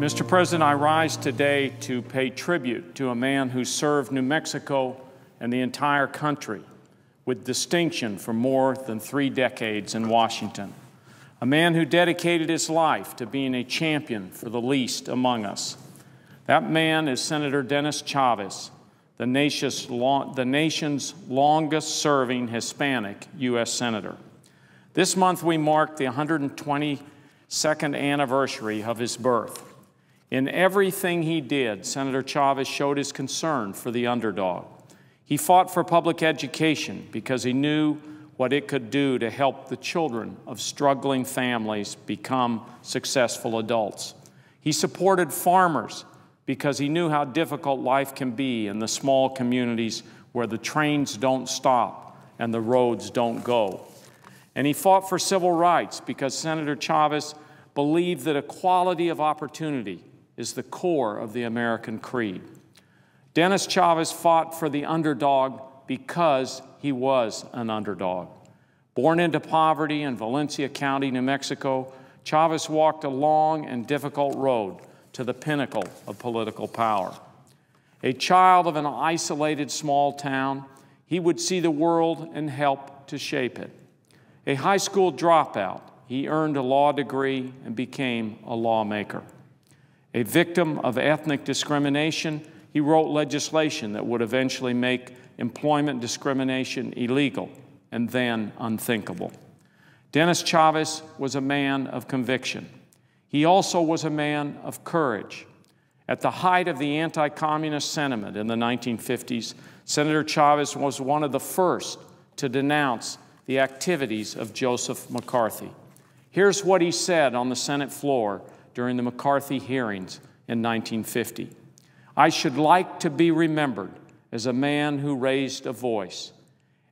Mr. President, I rise today to pay tribute to a man who served New Mexico and the entire country with distinction for more than three decades in Washington. A man who dedicated his life to being a champion for the least among us. That man is Senator Dennis Chavez, the nation's, longest serving Hispanic U.S. Senator. This month we mark the 122nd anniversary of his birth. In everything he did, Senator Chavez showed his concern for the underdog. He fought for public education because he knew what it could do to help the children of struggling families become successful adults. He supported farmers because he knew how difficult life can be in the small communities where the trains don't stop and the roads don't go. And he fought for civil rights because Senator Chavez believed that equality of opportunity is the core of the American creed. Dennis Chavez fought for the underdog because he was an underdog. Born into poverty in Valencia County, New Mexico, Chavez walked a long and difficult road to the pinnacle of political power. A child of an isolated small town, he would see the world and help to shape it. A high school dropout, he earned a law degree and became a lawmaker. A victim of ethnic discrimination, he wrote legislation that would eventually make employment discrimination illegal and then unthinkable. Dennis Chavez was a man of conviction. He also was a man of courage. At the height of the anti communist sentiment in the 1950s, Senator Chavez was one of the first to denounce the activities of Joseph McCarthy. Here's what he said on the Senate floor during the McCarthy hearings in 1950. I should like to be remembered as a man who raised a voice,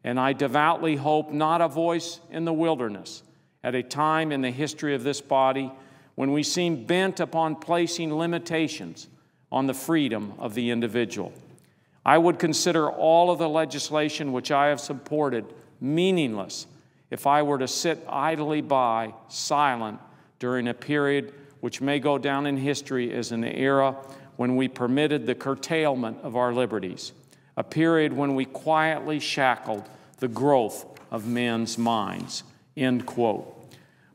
and I devoutly hope not a voice in the wilderness at a time in the history of this body when we seem bent upon placing limitations on the freedom of the individual. I would consider all of the legislation which I have supported meaningless if I were to sit idly by, silent, during a period which may go down in history as an era when we permitted the curtailment of our liberties, a period when we quietly shackled the growth of men's minds. End quote.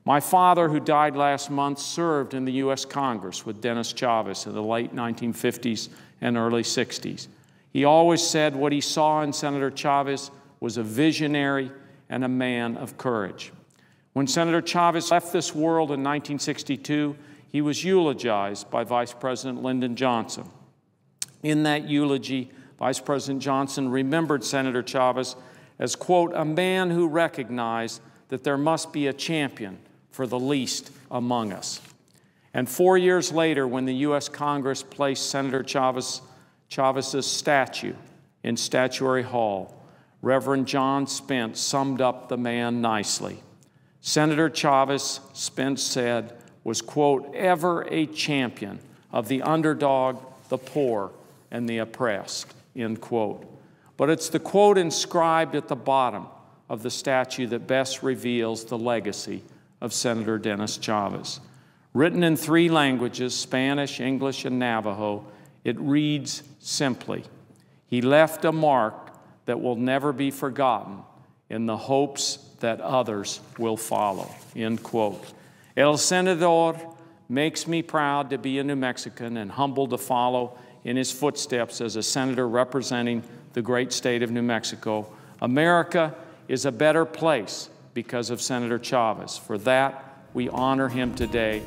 My father, who died last month, served in the U.S. Congress with Dennis Chavez in the late 1950s and early 60s. He always said what he saw in Senator Chavez was a visionary and a man of courage. When Senator Chavez left this world in 1962, he was eulogized by Vice President Lyndon Johnson. In that eulogy, Vice President Johnson remembered Senator Chavez as, quote, a man who recognized that there must be a champion for the least among us. And four years later, when the U.S. Congress placed Senator Chavez, Chavez's statue in Statuary Hall, Reverend John Spence summed up the man nicely. Senator Chavez, Spence said, was, quote, ever a champion of the underdog, the poor, and the oppressed, end quote. But it's the quote inscribed at the bottom of the statue that best reveals the legacy of Senator Dennis Chavez. Written in three languages Spanish, English, and Navajo, it reads simply He left a mark that will never be forgotten in the hopes that others will follow. End quote. El Senador makes me proud to be a New Mexican and humbled to follow in his footsteps as a senator representing the great state of New Mexico. America is a better place because of Senator Chavez. For that, we honor him today